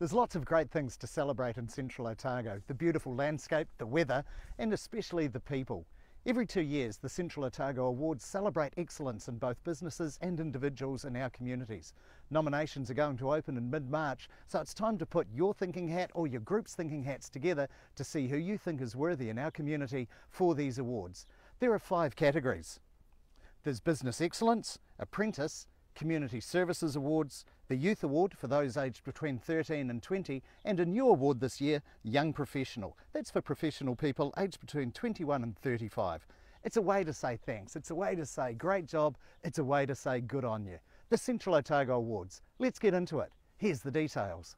There's lots of great things to celebrate in Central Otago the beautiful landscape, the weather, and especially the people. Every two years, the Central Otago Awards celebrate excellence in both businesses and individuals in our communities. Nominations are going to open in mid March, so it's time to put your thinking hat or your group's thinking hats together to see who you think is worthy in our community for these awards. There are five categories there's Business Excellence, Apprentice, Community Services Awards, the Youth Award for those aged between 13 and 20, and a new award this year, Young Professional. That's for professional people aged between 21 and 35. It's a way to say thanks, it's a way to say great job, it's a way to say good on you. The Central Otago Awards. Let's get into it. Here's the details.